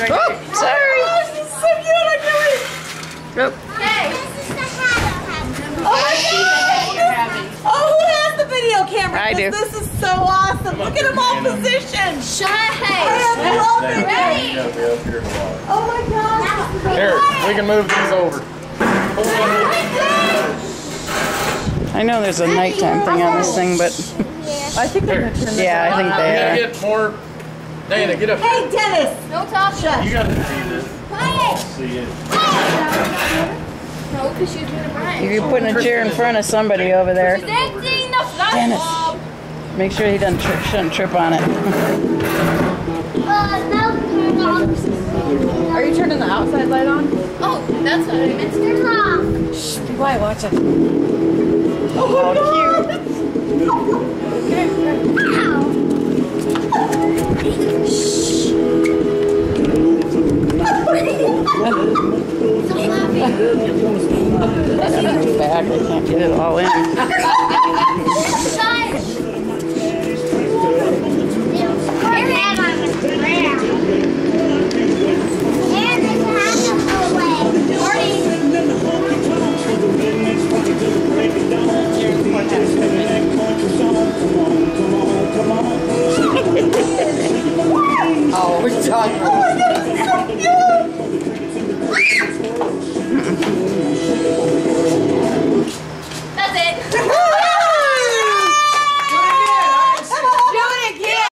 right Oh, here. sorry. Oh, she's so cute. I can't wait. Oh, Hey. Oh, oh my the god. head you're. Oh, who has the video camera? I do. This is so awesome. Look at them all positioned. Shut I up. am loving it. Ready? Gotta be up here a while. Oh my god. Here, we can move these over. I know there's a nighttime thing on this thing, but I think they're gonna turn this yeah, I think You gotta they are. get more. Dana, get up. Hey, Dennis. No talking. You gotta see this. Quiet. See it. No, because she's doing it right. You're putting a chair in front of somebody over there, She's emptying the flash Dennis. bulb. make sure he doesn't trip, shouldn't trip on it. Uh, Are you turning the outside light on? Oh, that's what I meant to do. Be quiet, watch it. Oh, cute. Back, I can't get it all in. time.